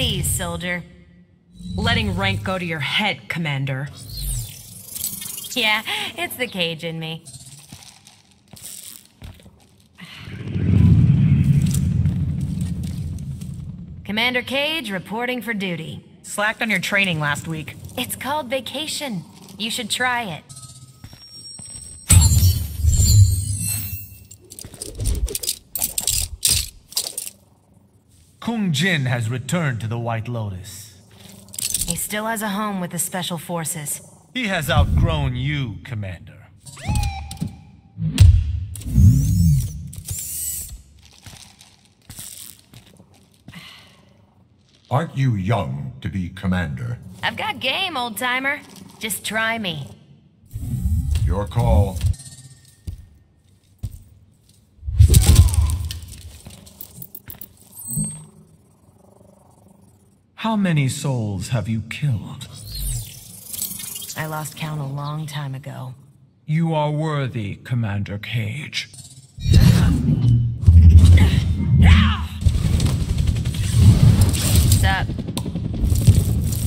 At ease, soldier. Letting rank go to your head, Commander. Yeah, it's the cage in me. Commander Cage reporting for duty. Slacked on your training last week. It's called vacation. You should try it. Kung Jin has returned to the White Lotus. He still has a home with the Special Forces. He has outgrown you, Commander. Aren't you young to be commander? I've got game, old timer. Just try me. Your call. How many souls have you killed? I lost count a long time ago. You are worthy, Commander Cage. What's up?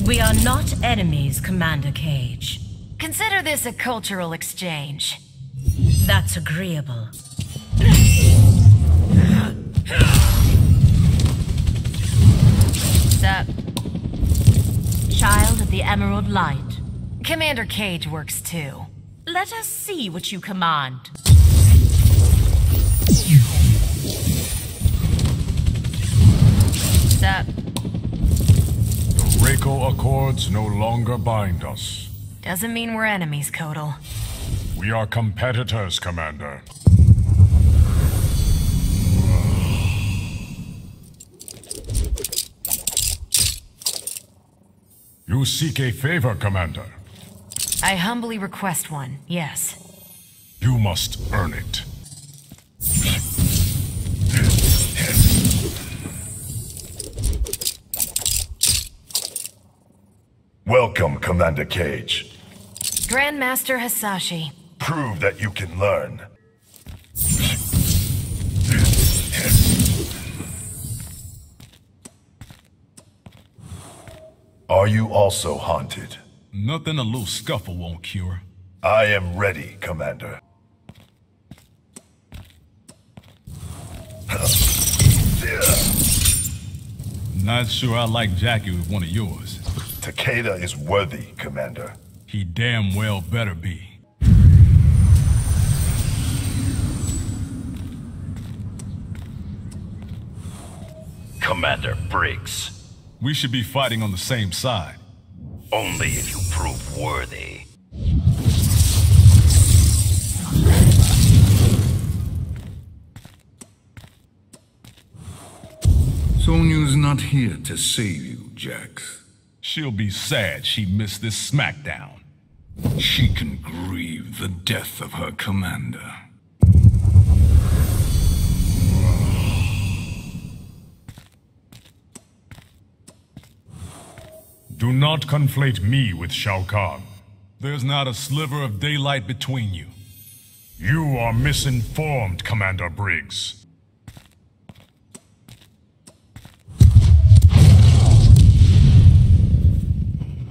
We are not enemies, Commander Cage. Consider this a cultural exchange. That's agreeable. What's up? Child of the Emerald Light. Commander Cage works too. Let us see what you command. What's? The Reiko Accords no longer bind us. Doesn't mean we're enemies, Kotal. We are competitors, Commander. You seek a favor, Commander. I humbly request one, yes. You must earn it. Welcome, Commander Cage. Grandmaster Hasashi. Prove that you can learn. Are you also haunted? Nothing a little scuffle won't cure. I am ready, Commander. Not sure I like Jackie with one of yours. Takeda is worthy, Commander. He damn well better be. Commander Briggs. We should be fighting on the same side. Only if you prove worthy. Sonya's not here to save you, Jax. She'll be sad she missed this smackdown. She can grieve the death of her commander. Not conflate me with Shao Kahn. There's not a sliver of daylight between you. You are misinformed, Commander Briggs.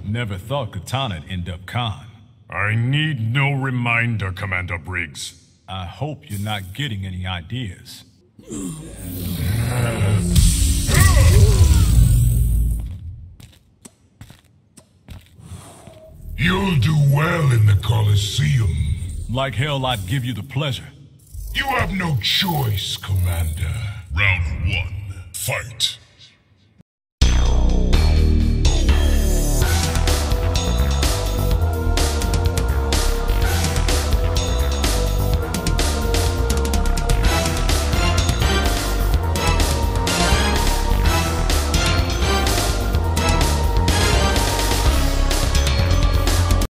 Never thought Kitana'd end up Kahn. I need no reminder, Commander Briggs. I hope you're not getting any ideas. You'll do well in the Colosseum. Like hell, I'd give you the pleasure. You have no choice, Commander. Round one, fight.